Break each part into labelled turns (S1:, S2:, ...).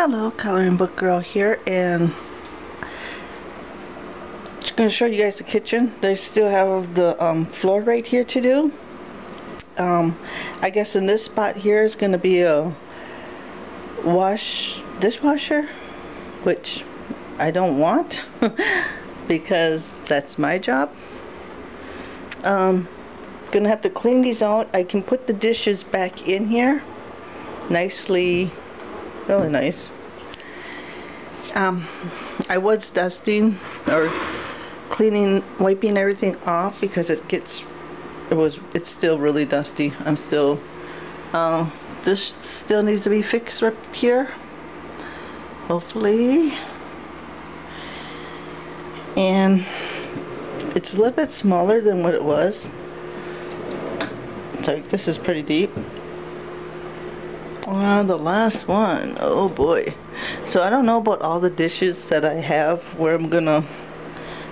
S1: Hello, Coloring Book Girl here, and just going to show you guys the kitchen. They still have the um, floor right here to do. Um, I guess in this spot here is going to be a wash dishwasher, which I don't want because that's my job. Um, gonna have to clean these out. I can put the dishes back in here nicely really nice. Um, I was dusting or cleaning wiping everything off because it gets it was it's still really dusty. I'm still uh, this still needs to be fixed up here hopefully. And it's a little bit smaller than what it was. So this is pretty deep uh, the last one. Oh boy. So I don't know about all the dishes that I have where I'm gonna.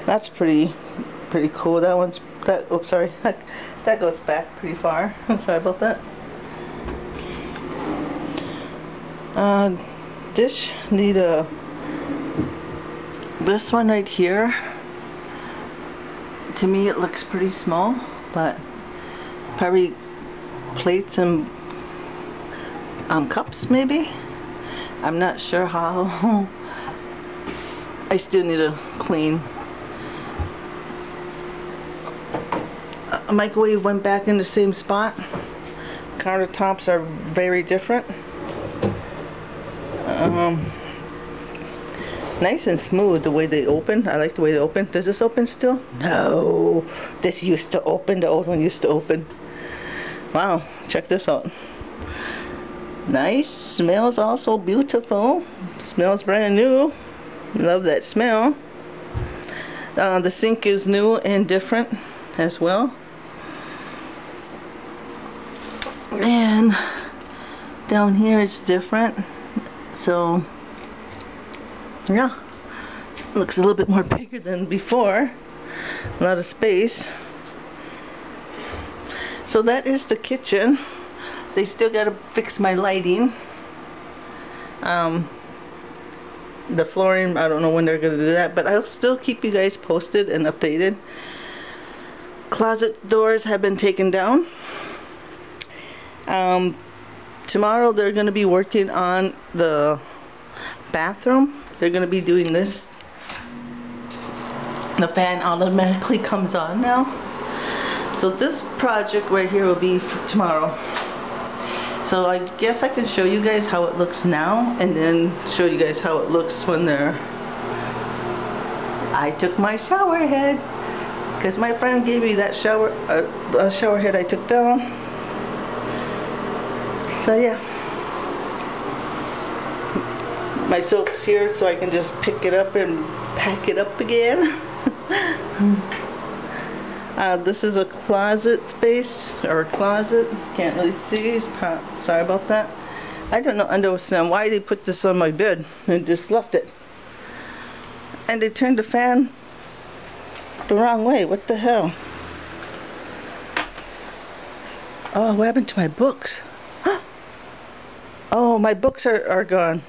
S1: That's pretty, pretty cool. That one's that. Oh, sorry. That, goes back pretty far. I'm sorry about that. Uh, dish need a. This one right here. To me, it looks pretty small, but probably plates and um, cups maybe? I'm not sure how. I still need to clean. A microwave went back in the same spot. Countertops are very different. Um, nice and smooth the way they open. I like the way they open. Does this open still? No. This used to open. The old one used to open. Wow. Check this out Nice, smells also beautiful. Smells brand new. Love that smell. Uh, the sink is new and different as well. And down here it's different. So, yeah. Looks a little bit more bigger than before. A lot of space. So that is the kitchen they still gotta fix my lighting. Um, the flooring I don't know when they're gonna do that but I'll still keep you guys posted and updated. Closet doors have been taken down. Um, tomorrow they're gonna be working on the bathroom. They're gonna be doing this. The fan automatically comes on now. So this project right here will be tomorrow so I guess I can show you guys how it looks now and then show you guys how it looks when they're I took my shower head. Because my friend gave me that shower uh, shower head I took down. So yeah. My soap's here so I can just pick it up and pack it up again Uh, this is a closet space, or a closet. Can't really see. Sorry about that. I don't know, understand why they put this on my bed and just left it. And they turned the fan the wrong way. What the hell? Oh, what happened to my books? oh, my books are, are gone.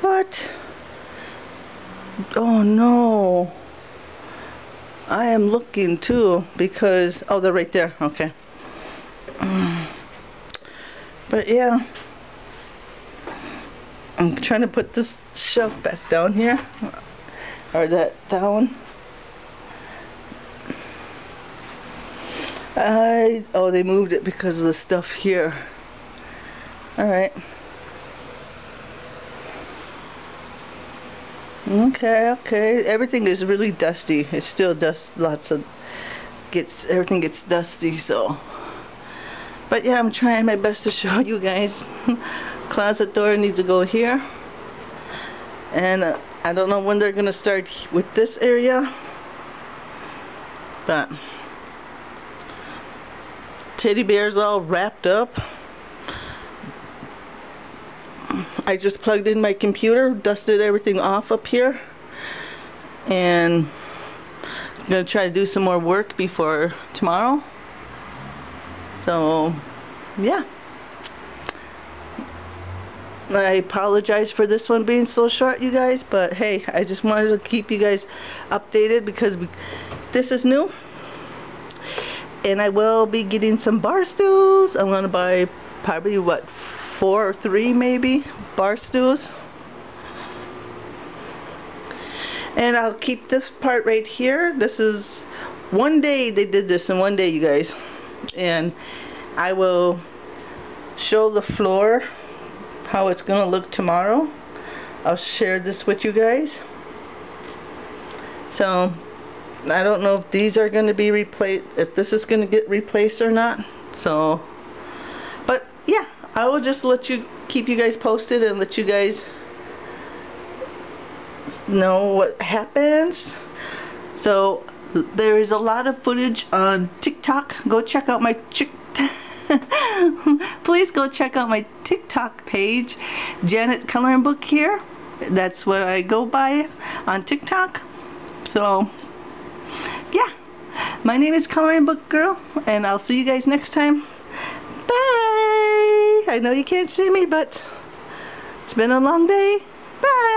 S1: What? Oh no. I am looking too because oh they're right there okay. Mm. But yeah. I'm trying to put this shelf back down here or that down. I oh they moved it because of the stuff here. All right Okay, okay. Everything is really dusty. It's still dust. Lots of gets everything gets dusty. So, but yeah, I'm trying my best to show you guys. Closet door needs to go here, and uh, I don't know when they're gonna start with this area, but teddy bears all wrapped up. I just plugged in my computer, dusted everything off up here, and I'm gonna try to do some more work before tomorrow. So, yeah. I apologize for this one being so short, you guys, but hey, I just wanted to keep you guys updated because we, this is new. And I will be getting some bar stools. I'm gonna buy probably what, four or three maybe, bar stools. And I'll keep this part right here. This is one day they did this in one day, you guys. And I will show the floor how it's gonna look tomorrow. I'll share this with you guys. So I don't know if these are gonna be replaced, if this is gonna get replaced or not. So, but yeah, I will just let you, keep you guys posted and let you guys know what happens. So there is a lot of footage on TikTok. Go check out my please go check out my TikTok page, Janet Coloring Book here. That's what I go by on TikTok. So, yeah. My name is Coloring Book Girl, and I'll see you guys next time. I know you can't see me, but it's been a long day. Bye!